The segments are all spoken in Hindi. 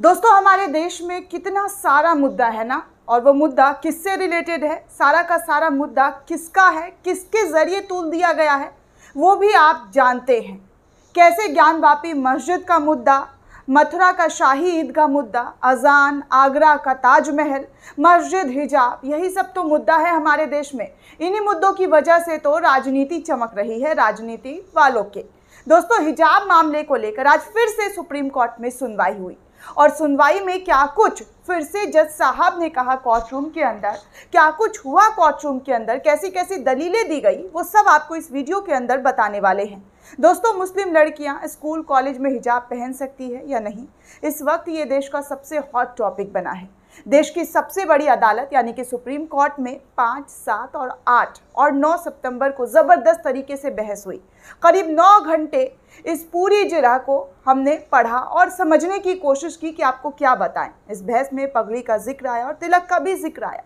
दोस्तों, हमारे देश में कितना सारा मुद्दा है ना? और वो मुद्दा किससे रिलेटेड है? सारा का सारा मुद्दा किसका है? किसके ज़रिए तूल दिया गया है? वो भी आप जानते हैं। कैसे ज्ञानवापी मस्जिद का मुद्दा, मथुरा का शाही ईद का मुद्दा, अजान, आगरा का ताजमहल, मस्जिद हिजाब, यही सब तो मुद्दा है हमारे देश में। इन्हीं मुद्दों की वजह से तो राजनीति चमक रही है राजनीति वालों के। दोस्तों, हिजाब मामले को लेकर आज फिर से सुप्रीम कोर्ट में सुनवाई हुई। और सुनवाई में क्या कुछ? फिर से जज साहब ने कहा कोर्ट रूम के अंदर। क्या कुछ हुआ कोर्ट रूम के अंदर? कैसी कैसी दलीलें दी गई? वो सब आपको इस वीडियो के अंदर बताने वाले हैं। दोस्तों, मुस्लिम लड़कियाँ स्कूल, कॉलेज में हिजाब पहन सकती है या नहीं? इस वक्त ये देश का सबसे हॉट टॉपिक बना है। देश की सबसे बड़ी अदालत, यानी कि सुप्रीम कोर्ट में पाँच, सात और आठ और नौ सितंबर को ज़बरदस्त तरीके से बहस हुई। करीब नौ घंटे इस पूरी जिला को हमने पढ़ा और समझने की कोशिश की कि आपको क्या बताएँ। इस बहस में पगड़ी का ज़िक्र आया और तिलक का भी ज़िक्र आया।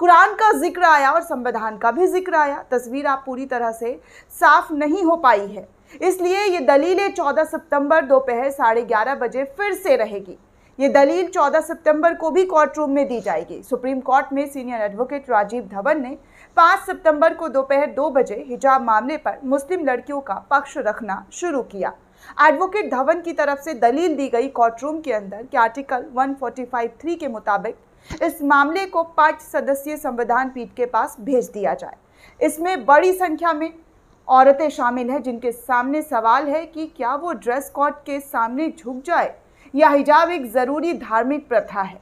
कुरान का ज़िक्र आया और संविधान का भी ज़िक्र आया। तस्वीर आप पूरी तरह से साफ़ नहीं हो पाई है। इसलिए ये दलीलें 14 सितंबर दोपहर साढ़े ग्यारह बजे फिर से रहेगी। ये दलील 14 सितंबर को भी कोर्ट रूम में दी जाएगी। सुप्रीम कोर्ट में सीनियर एडवोकेट राजीव धवन ने 5 सितंबर को दोपहर दो बजे हिजाब मामले पर मुस्लिम लड़कियों का पक्ष रखना शुरू किया। एडवोकेट धवन की तरफ़ से दलील दी गई कोर्ट रूम के अंदर कि आर्टिकल 145.3 के मुताबिक इस मामले को पाँच सदस्यीय संविधान पीठ के पास भेज दिया जाए। इसमें बड़ी संख्या में औरतें शामिल हैं जिनके सामने सवाल है कि क्या वो ड्रेस कोड के सामने झुक जाए या हिजाब एक ज़रूरी धार्मिक प्रथा है।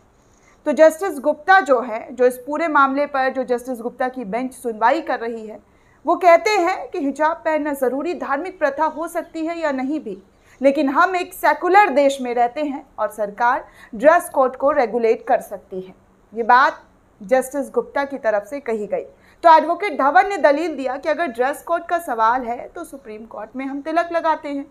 तो जस्टिस गुप्ता जो है, जो इस पूरे मामले पर जो जस्टिस गुप्ता की बेंच सुनवाई कर रही है, वो कहते हैं कि हिजाब पहनना ज़रूरी धार्मिक प्रथा हो सकती है या नहीं भी, लेकिन हम एक सेकुलर देश में रहते हैं और सरकार ड्रेस कोड को रेगुलेट कर सकती है। ये बात जस्टिस गुप्ता की तरफ़ से कही गई। तो एडवोकेट धवन ने दलील दिया कि अगर ड्रेस कोड का सवाल है तो सुप्रीम कोर्ट में हम तिलक लगाते हैं।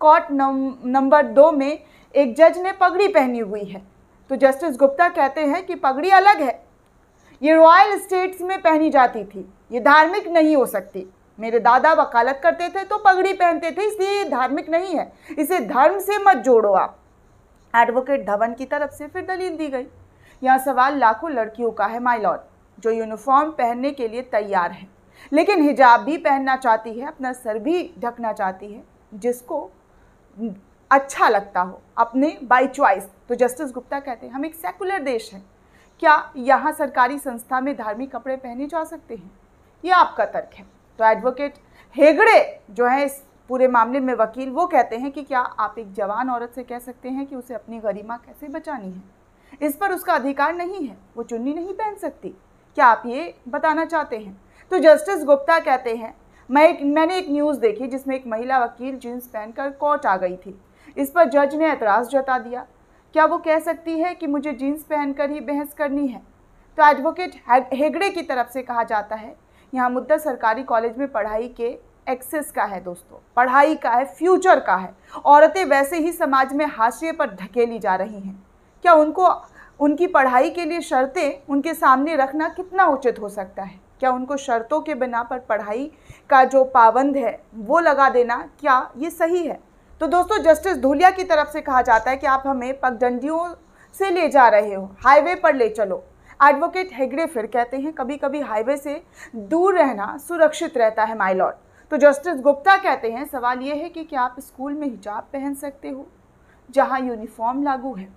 कोर्ट नंबर दो में एक जज ने पगड़ी पहनी हुई है। तो जस्टिस गुप्ता कहते हैं कि पगड़ी अलग है। ये रॉयल स्टेट्स में पहनी जाती थी। ये धार्मिक नहीं हो सकती। मेरे दादा वकालत करते थे तो पगड़ी पहनते थे, इसलिए ये धार्मिक नहीं है। इसे धर्म से मत जोड़ो आप। एडवोकेट धवन की तरफ़ से फिर दलील दी गई। यहाँ सवाल लाखों लड़कियों का है माई लॉर्ड जो यूनिफॉर्म पहनने के लिए तैयार है। लेकिन हिजाब भी पहनना चाहती है, अपना सर भी ढकना चाहती है, जिसको अच्छा लगता हो, अपने बाई चॉइस तो जस्टिस गुप्ता कहते हैं, हम एक सेकुलर देश हैं। क्या यहाँ सरकारी संस्था में धार्मिक कपड़े पहने जा सकते हैं? ये आपका तर्क है। तो एडवोकेट हेगड़े जो है इस पूरे मामले में वकील, वो कहते हैं कि क्या आप एक जवान औरत से कह सकते हैं कि उसे अपनी गरिमा कैसे बचानी है? इस पर उसका अधिकार नहीं है, वो चुन्नी नहीं पहन सकती। क्या आप ये बताना चाहते हैं? तो जस्टिस गुप्ता कहते हैं, मैं एक, मैंने एक न्यूज़ देखी जिसमें एक महिला वकील जींस पहनकर कोर्ट आ गई थी। इस पर जज ने एतराज़ जता दिया। क्या वो कह सकती है कि मुझे जीन्स पहनकर ही बहस करनी है? तो एडवोकेट हेगड़े की तरफ़ से कहा जाता है, यहाँ मुद्दा सरकारी कॉलेज में पढ़ाई के एक्सेस का है दोस्तों। पढ़ाई का है फ्यूचर का है। औरतें वैसे ही समाज में हाशिए पर धकेली जा रही हैं। क्या उनको, उनकी पढ़ाई के लिए शर्तें उनके सामने रखना कितना उचित हो सकता है? क्या उनको शर्तों के बिना पर पढ़ाई का जो पाबंद है, वो लगा देना क्या ये सही है? तो दोस्तों, जस्टिस धूलिया की तरफ़ से कहा जाता है कि आप हमें पगडंडियों से ले जा रहे हो, हाईवे पर ले चलो। एडवोकेट हेगड़े फिर कहते हैं कभी कभी हाईवे से दूर रहना सुरक्षित रहता है माई लॉर्ड। तो जस्टिस गुप्ता कहते हैं, सवाल ये है कि क्या आप स्कूल में हिजाब पहन सकते हो, जहाँ यूनिफॉर्म लागू है?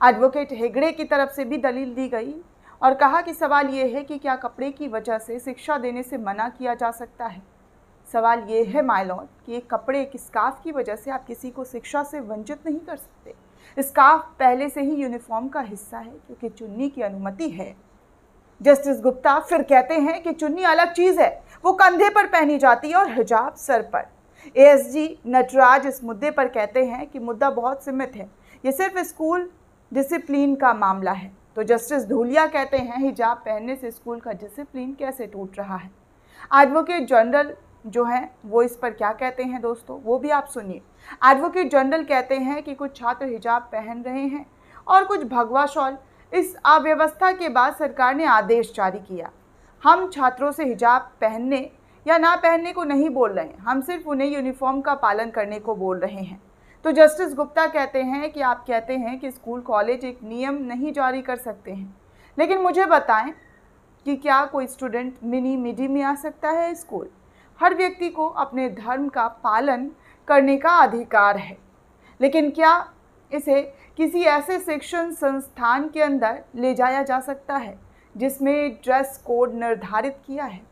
एडवोकेट हेगड़े की तरफ़ से भी दलील दी गई और कहा कि सवाल ये है कि क्या कपड़े की वजह से शिक्षा देने से मना किया जा सकता है? सवाल ये है लॉर्ड कि एक कपड़े एक स्काफ की वजह से आप किसी को शिक्षा से वंचित नहीं कर सकते? स्काफ पहले से ही यूनिफॉर्म का हिस्सा है, क्योंकि चुन्नी की अनुमति है। जस्टिस गुप्ता फिर कहते हैं कि चुन्नी अलग चीज़ है, वो कंधे पर पहनी जाती है और हिजाब सर पर। एएसजी नटराज इस मुद्दे पर कहते हैं कि मुद्दा बहुत सीमित है, ये सिर्फ़ स्कूल डिसिप्लिन का मामला है। तो जस्टिस धूलिया कहते हैं, हिजाब पहनने से स्कूल का डिसिप्लिन कैसे टूट रहा है? एडवोकेट जनरल जो हैं, वो इस पर क्या कहते हैं दोस्तों? वो भी आप सुनिए। एडवोकेट जनरल कहते हैं कि कुछ छात्र हिजाब पहन रहे हैं और कुछ भगवा शॉल। इस अव्यवस्था के बाद सरकार ने आदेश जारी किया। हम छात्रों से हिजाब पहनने या ना पहनने को नहीं बोल रहे हैं। हम सिर्फ़ उन्हें यूनिफॉर्म का पालन करने को बोल रहे हैं। तो जस्टिस गुप्ता कहते हैं कि आप कहते हैं कि स्कूल, कॉलेज एक नियम नहीं जारी कर सकते हैं। लेकिन मुझे बताएँ कि क्या कोई स्टूडेंट मिनी मिडी में आ सकता है स्कूल? हर व्यक्ति को अपने धर्म का पालन करने का अधिकार है। लेकिन क्या इसे किसी ऐसे शिक्षण संस्थान के अंदर ले जाया जा सकता है, जिसमें ड्रेस कोड निर्धारित किया है?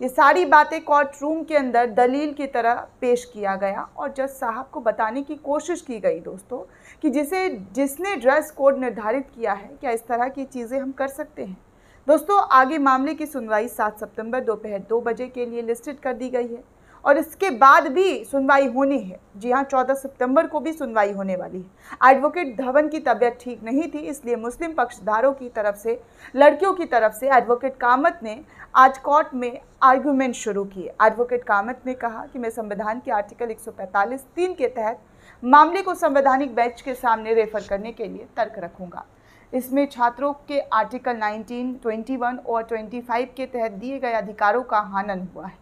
ये सारी बातें कोर्ट रूम के अंदर दलील की तरह पेश किया गया और जज साहब को बताने की कोशिश की गई दोस्तों, कि जिसे, जिसने ड्रेस कोड निर्धारित किया है, क्या इस तरह की चीज़ें हम कर सकते हैं? दोस्तों, आगे मामले की सुनवाई 7 सितंबर दोपहर दो बजे के लिए लिस्टेड कर दी गई है और इसके बाद भी सुनवाई होनी है। जी हाँ चौदह सितंबर को भी सुनवाई होने वाली है। एडवोकेट धवन की तबीयत ठीक नहीं थी, इसलिए मुस्लिम पक्षधारों की तरफ़ से, लड़कियों की तरफ़ से एडवोकेट कामत ने आज कोर्ट में आर्गूमेंट शुरू किए। एडवोकेट कामत ने कहा कि मैं संविधान के आर्टिकल 145 तीन के तहत मामले को संवैधानिक बेंच के सामने रेफर करने के लिए तर्क रखूँगा। इसमें छात्रों के आर्टिकल 19, 21 और 25 के तहत दिए गए अधिकारों का हनन हुआ है।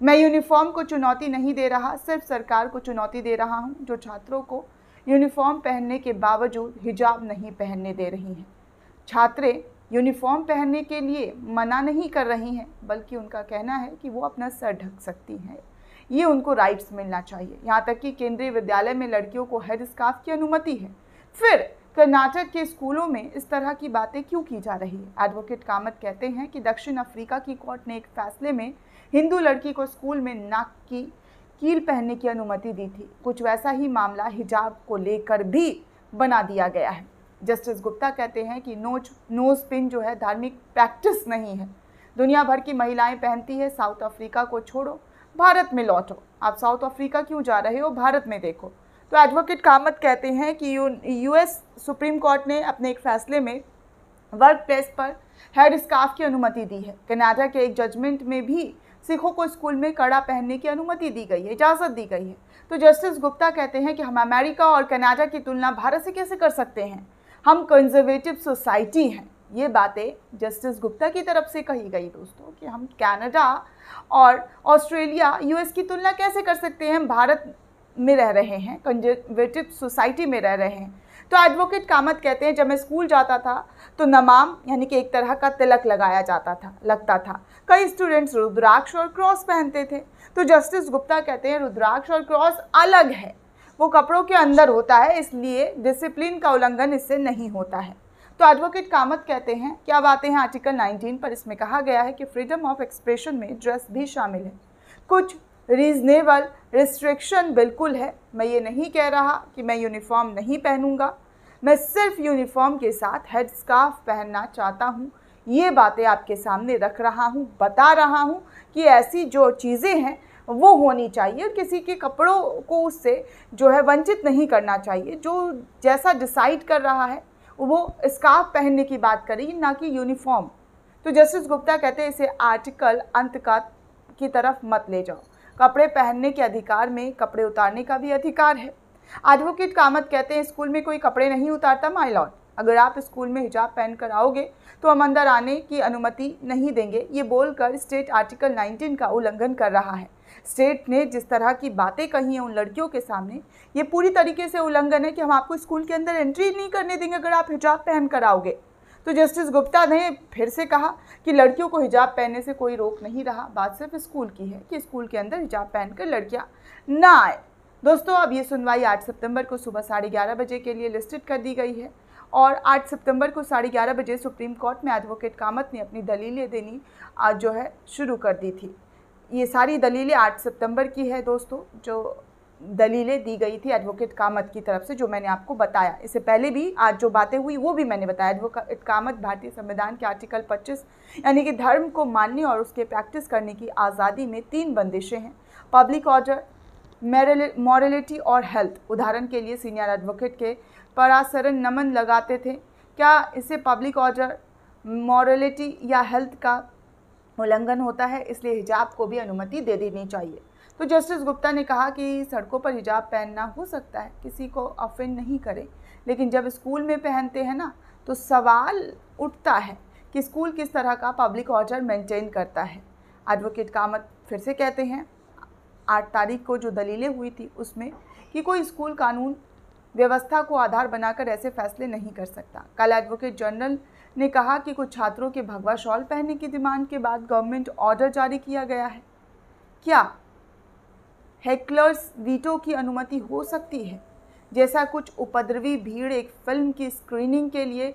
मैं यूनिफॉर्म को चुनौती नहीं दे रहा सिर्फ़ सरकार को चुनौती दे रहा हूँ जो छात्रों को यूनिफॉर्म पहनने के बावजूद हिजाब नहीं पहनने दे रही हैं। छात्रें यूनिफॉर्म पहनने के लिए मना नहीं कर रही हैं बल्कि उनका कहना है कि वो अपना सर ढक सकती हैं। ये उनको राइट्स मिलना चाहिए। यहाँ तक कि केंद्रीय विद्यालय में लड़कियों को हेड स्काफ की अनुमति है। फिर कर्नाटक के स्कूलों में इस तरह की बातें क्यों की जा रही है? एडवोकेट कामत कहते हैं कि दक्षिण अफ्रीका की कोर्ट ने एक फैसले में हिंदू लड़की को स्कूल में नाक की कील पहनने की अनुमति दी थी। कुछ वैसा ही मामला हिजाब को लेकर भी बना दिया गया है। जस्टिस गुप्ता कहते हैं कि नोच नोज़ पिन जो है धार्मिक प्रैक्टिस नहीं है। दुनिया भर की महिलाएँ पहनती है, साउथ अफ्रीका को छोड़ो, भारत में लौटो। आप साउथ अफ्रीका क्यों जा रहे हो? भारत में देखो। तो एडवोकेट कामत कहते हैं कि यू यूएस सुप्रीम कोर्ट ने अपने एक फैसले में वर्क प्लेस पर हेड स्काफ की अनुमति दी है। कनाडा के एक जजमेंट में भी सिखों को स्कूल में कड़ा पहनने की अनुमति दी गई है, इजाज़त दी गई है। तो जस्टिस गुप्ता कहते हैं कि हम अमेरिका और कनाडा की तुलना भारत से कैसे कर सकते हैं? हम कंजर्वेटिव सोसाइटी हैं। ये बातें जस्टिस गुप्ता की तरफ़ से कही गई दोस्तों कि हम कनाडा और ऑस्ट्रेलिया यूएस की तुलना कैसे कर सकते हैं? हम भारत में रह रहे हैं कंजर्वेटिव सोसाइटी में रह रहे हैं। तो एडवोकेट कामत कहते हैं, जब मैं स्कूल जाता था तो नमाम, यानी कि एक तरह का तिलक लगाया जाता था, लगता था। कई स्टूडेंट्स रुद्राक्ष और क्रॉस पहनते थे। तो जस्टिस गुप्ता कहते हैं, रुद्राक्ष और क्रॉस अलग है। वो कपड़ों के अंदर होता है, इसलिए डिसिप्लिन का उल्लंघन इससे नहीं होता है। तो एडवोकेट कामत कहते हैं, क्या बातें हैं? आर्टिकल 19 पर इसमें कहा गया है कि फ्रीडम ऑफ़ एक्सप्रेशन में ड्रेस भी शामिल है। कुछ रीज़नेबल रिस्ट्रिक्शन बिल्कुल है। मैं ये नहीं कह रहा कि मैं यूनिफॉर्म नहीं पहनूँगा। मैं सिर्फ़ यूनिफॉर्म के साथ हेड स्कार्फ पहनना चाहता हूँ। ये बातें आपके सामने रख रहा हूँ, बता रहा हूँ कि ऐसी जो चीज़ें हैं, वो होनी चाहिए और किसी के कपड़ों को उससे जो है वंचित नहीं करना चाहिए। जो जैसा डिसाइड कर रहा है, वो स्कार्फ पहनने की बात करेगी, ना कि यूनिफॉर्म तो जस्टिस गुप्ता कहते हैं, इसे आर्टिकल अंत का की तरफ़ मत ले जाओ। कपड़े पहनने के अधिकार में कपड़े उतारने का भी अधिकार है। एडवोकेट कामत कहते हैं, स्कूल में कोई कपड़े नहीं उतारता माई लॉर्ड अगर आप स्कूल में हिजाब पहन कर आओगे तो हम अंदर आने की अनुमति नहीं देंगे। ये बोलकर स्टेट आर्टिकल 19 का उल्लंघन कर रहा है। स्टेट ने जिस तरह की बातें कही हैं उन लड़कियों के सामने, ये पूरी तरीके से उल्लंघन है कि हम आपको स्कूल के अंदर एंट्री नहीं करने देंगे अगर आप हिजाब पहन कर आओगे। तो जस्टिस गुप्ता ने फिर से कहा कि लड़कियों को हिजाब पहनने से कोई रोक नहीं रहा। बात सिर्फ़ स्कूल की है कि स्कूल के अंदर हिजाब पहनकर लड़कियाँ ना आए। दोस्तों, अब ये सुनवाई 8 सितंबर को सुबह साढ़े ग्यारह बजे के लिए लिस्टेड कर दी गई है और 8 सितंबर को साढ़े ग्यारह बजे सुप्रीम कोर्ट में एडवोकेट कामत ने अपनी दलीलें देनी जो है, शुरू कर दी थी। ये सारी दलीलें 8 सितंबर की है दोस्तों, जो दलीलें दी गई थी एडवोकेट कामत की तरफ़ से, जो मैंने आपको बताया। इससे पहले भी आज जो बातें हुई, वो भी मैंने बताया। एडवोकेट कामत भारतीय संविधान के आर्टिकल 25 यानी कि धर्म को मानने और उसके प्रैक्टिस करने की आज़ादी में तीन बंदिशें हैं। पब्लिक ऑर्डर मॉरलिटी और हेल्थ उदाहरण के लिए सीनियर एडवोकेट के परासरण नमन लगाते थे। क्या इसे पब्लिक ऑर्डर मॉरलिटी या हेल्थ का उल्लंघन होता है? इसलिए हिजाब को भी अनुमति दे देनी चाहिए। तो जस्टिस गुप्ता ने कहा कि सड़कों पर हिजाब पहनना हो सकता है, किसी को ऑफेंड नहीं करे। लेकिन जब स्कूल में पहनते हैं ना तो सवाल उठता है कि स्कूल किस तरह का पब्लिक ऑर्डर मेंटेन करता है। एडवोकेट कामत फिर से कहते हैं, आठ तारीख को जो दलीलें हुई थी उसमें कि कोई स्कूल कानून व्यवस्था को आधार बनाकर ऐसे फैसले नहीं कर सकता। कल एडवोकेट जनरल ने कहा कि कुछ छात्रों के भगवा शॉल पहनने की डिमांड के बाद गवर्नमेंट ऑर्डर जारी किया गया है। क्या हैकलर्स वीटो की अनुमति हो सकती है। जैसा कुछ उपद्रवी भीड़ एक फ़िल्म की स्क्रीनिंग के लिए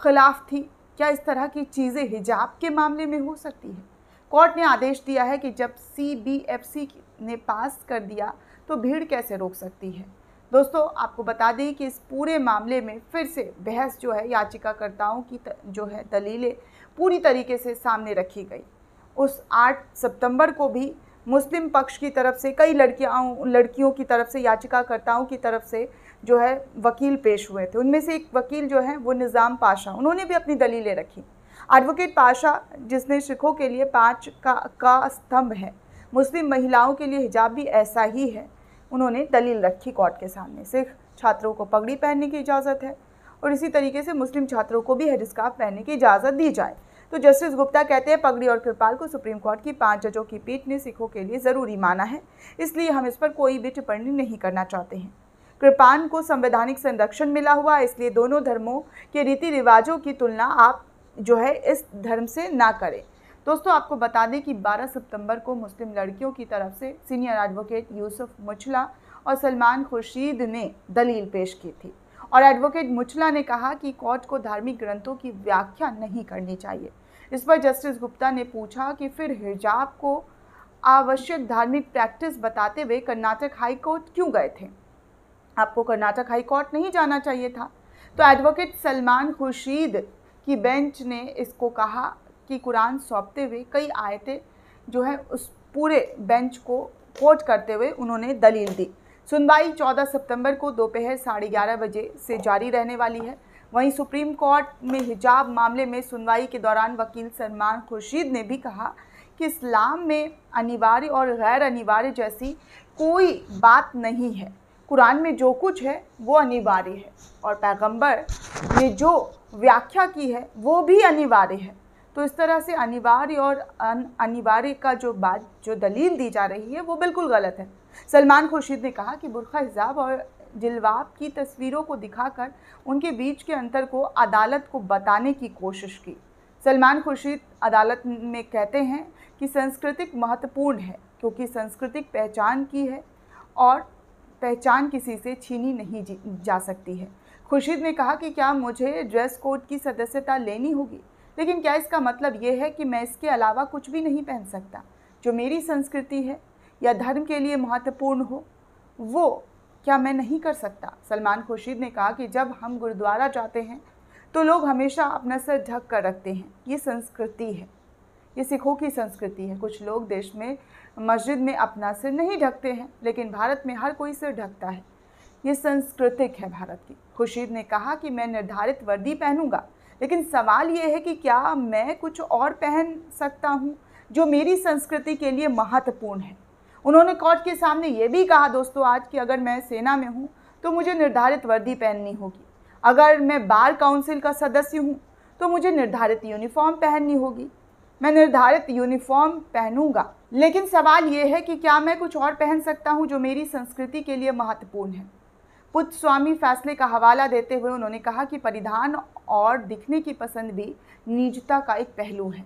खिलाफ थी, क्या इस तरह की चीज़ें हिजाब के मामले में हो सकती है? कोर्ट ने आदेश दिया है कि जब सी बी एफ़ सी ने पास कर दिया तो भीड़ कैसे रोक सकती है? दोस्तों, आपको बता दें कि इस पूरे मामले में फिर से बहस जो है याचिकाकर्ताओं की जो है दलीलें पूरी तरीके से सामने रखी गई। उस 8 सितंबर को भी मुस्लिम पक्ष की तरफ़ से, कई लड़कियाँ, लड़कियों की तरफ़ से, याचिकाकर्ताओं की तरफ़ से जो है वकील पेश हुए थे। उनमें से एक वकील जो है वो निज़ाम पाशा, उन्होंने भी अपनी दलीलें रखी। एडवोकेट पाशा, जिसने सिखों के लिए पाँच का का स्तंभ है, मुस्लिम महिलाओं के लिए हिजाब भी ऐसा ही है। उन्होंने दलील रखी कोर्ट के सामने, सिख छात्रों को पगड़ी पहनने की इजाज़त है, और इसी तरीके से मुस्लिम छात्रों को भी हेडस्काफ पहनने की इजाज़त दी जाए। तो जस्टिस गुप्ता कहते हैं पगड़ी और कृपाल को सुप्रीम कोर्ट की पाँच जजों की पीठ ने सिखों के लिए ज़रूरी माना है। इसलिए हम इस पर कोई भी टिप्पणी नहीं करना चाहते हैं। कृपान को संवैधानिक संरक्षण मिला हुआ, इसलिए दोनों धर्मों के रीति रिवाजों की तुलना आप जो है इस धर्म से ना करें। दोस्तों, आपको बता दें कि 12 सितंबर को मुस्लिम लड़कियों की तरफ़ से सीनियर एडवोकेट यूसुफ मुछला और सलमान खुर्शीद ने दलील पेश की थी। और एडवोकेट मुचला ने कहा कि कोर्ट को धार्मिक ग्रंथों की व्याख्या नहीं करनी चाहिए। इस पर जस्टिस गुप्ता ने पूछा कि फिर हिजाब को आवश्यक धार्मिक प्रैक्टिस बताते हुए कर्नाटक हाई कोर्ट क्यों गए थे? आपको कर्नाटक हाई कोर्ट नहीं जाना चाहिए था। तो एडवोकेट सलमान खुर्शीद की बेंच ने इसको कहा कि कुरान सौंपते हुए कई आयतें जो है उस पूरे बेंच को कोट करते हुए उन्होंने दलील दी। सुनवाई 14 सितंबर को दोपहर साढ़े ग्यारह बजे से जारी रहने वाली है। वहीं सुप्रीम कोर्ट में हिजाब मामले में सुनवाई के दौरान वकील सलमान खुर्शीद ने भी कहा कि इस्लाम में अनिवार्य और गैर अनिवार्य जैसी कोई बात नहीं है। कुरान में जो कुछ है, वो अनिवार्य है और पैगंबर ने जो व्याख्या की है, वो भी अनिवार्य है। तो इस तरह से अनिवार्य और अनिवार्य का जो बात, जो दलील दी जा रही है, वो बिल्कुल गलत है। सलमान खुर्शीद ने कहा कि बुरखा हिजाब और जिलवाब की तस्वीरों को दिखाकर उनके बीच के अंतर को, अदालत को बताने की कोशिश की। सलमान खुर्शीद अदालत में कहते हैं कि संस्कृतिक महत्वपूर्ण है, क्योंकि सांस्कृतिक पहचान की है और पहचान किसी से छीनी नहीं जा सकती है। खुर्शीद ने कहा कि क्या मुझे ड्रेस कोड की सदस्यता लेनी होगी? लेकिन क्या इसका मतलब ये है कि मैं इसके अलावा कुछ भी नहीं पहन सकता? जो मेरी संस्कृति है या धर्म के लिए महत्वपूर्ण हो, वो क्या मैं नहीं कर सकता? सलमान खुर्शीद ने कहा कि जब हम गुरुद्वारा जाते हैं तो लोग हमेशा अपना सर ढक कर रखते हैं। ये संस्कृति है। ये सिखों की संस्कृति है। कुछ लोग देश में, मस्जिद में अपना सिर नहीं ढकते हैं, लेकिन भारत में हर कोई सिर ढकता है। ये संस्कृतिक है भारत की। खुर्शीद ने कहा कि मैं निर्धारित वर्दी पहनूँगा लेकिन सवाल ये है कि क्या मैं कुछ और पहन सकता हूँ जो मेरी संस्कृति के लिए महत्वपूर्ण है? उन्होंने कोर्ट के सामने ये भी कहा दोस्तों आज कि अगर मैं सेना में हूँ तो मुझे निर्धारित वर्दी पहननी होगी। अगर मैं बार काउंसिल का सदस्य हूँ तो मुझे निर्धारित यूनिफॉर्म पहननी होगी। मैं निर्धारित यूनिफॉर्म पहनूँगा, लेकिन सवाल ये है कि क्या मैं कुछ और पहन सकता हूँ जो मेरी संस्कृति के लिए महत्वपूर्ण है? पुत्र स्वामी फैसले का हवाला देते हुए उन्होंने कहा कि परिधान और दिखने की पसंद भी निजता का एक पहलू है।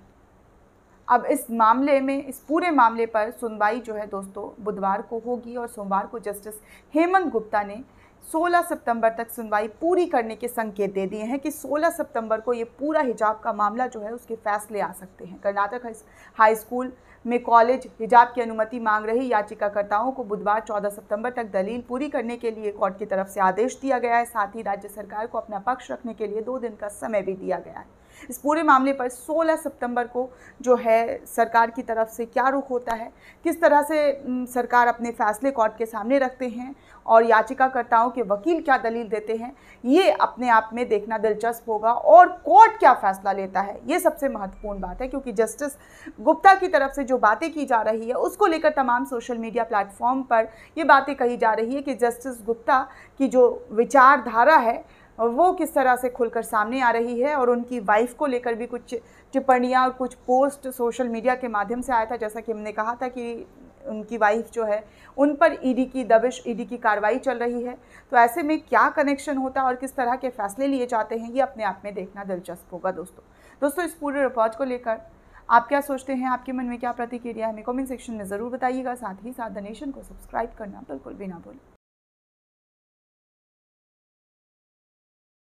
अब इस मामले में, इस पूरे मामले पर सुनवाई जो है दोस्तों, बुधवार को होगी और सोमवार को जस्टिस हेमंत गुप्ता ने 16 सितंबर तक सुनवाई पूरी करने के संकेत दे दिए हैं कि 16 सितंबर को ये पूरा हिजाब का मामला जो है उसके फैसले आ सकते हैं। कर्नाटक हाई स्कूल में कॉलेज हिजाब की अनुमति मांग रही याचिकाकर्ताओं को बुधवार 14 सितंबर तक दलील पूरी करने के लिए कोर्ट की तरफ़ से आदेश दिया गया है। साथ ही राज्य सरकार को अपना पक्ष रखने के लिए दो दिन का समय भी दिया गया है। इस पूरे मामले पर 16 सितंबर को जो है सरकार की तरफ़ से क्या रुख होता है? किस तरह से सरकार अपने फैसले कोर्ट के सामने रखते हैं और याचिकाकर्ताओं के वकील क्या दलील देते हैं? ये अपने आप में देखना दिलचस्प होगा और कोर्ट क्या फैसला लेता है? ये सबसे महत्वपूर्ण बात है क्योंकि जस्टिस गुप्ता की तरफ़ से जो बातें की जा रही है, उसको लेकर तमाम सोशल मीडिया प्लेटफॉर्म पर ये बातें कही जा रही है कि जस्टिस गुप्ता की जो विचारधारा है वो किस तरह से खुलकर सामने आ रही है और उनकी वाइफ को लेकर भी कुछ टिप्पणियाँ और कुछ पोस्ट सोशल मीडिया के माध्यम से आया था, जैसा कि हमने कहा था कि उनकी वाइफ जो है, उन पर ईडी की दबिश ईडी की कार्रवाई चल रही है। तो ऐसे में क्या कनेक्शन होता है और किस तरह के फैसले लिए जाते हैं, ये अपने आप में देखना दिलचस्प होगा दोस्तों। दोस्तों, इस पूरे रिपोर्ट को लेकर आप क्या सोचते हैं, आपके मन में क्या प्रतिक्रिया है, हमें कमेंट सेक्शन में ज़रूर बताइएगा। साथ ही साथ द नेशन को सब्सक्राइब करना बिल्कुल भी ना भूलें।